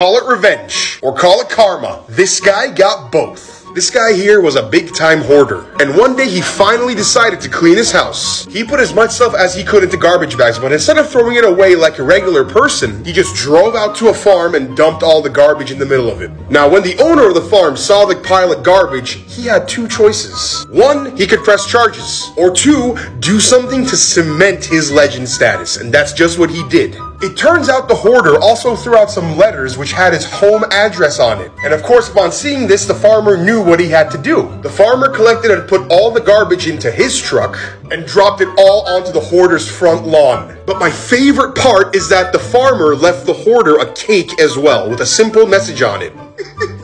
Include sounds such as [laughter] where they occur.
Call it revenge or call it karma. This guy got both. This guy here was a big time hoarder, and one day he finally decided to clean his house. He put as much stuff as he could into garbage bags, but instead of throwing it away like a regular person, he just drove out to a farm and dumped all the garbage in the middle of it. Now, when the owner of the farm saw the pile of garbage, he had two choices. One, he could press charges, or two, do something to cement his legend status, and that's just what he did. It turns out the hoarder also threw out some letters which had his home address on it. And of course, upon seeing this, the farmer knew what he had to do. The farmer collected and put all the garbage into his truck and dropped it all onto the hoarder's front lawn. But my favorite part is that the farmer left the hoarder a cake as well with a simple message on it. [laughs]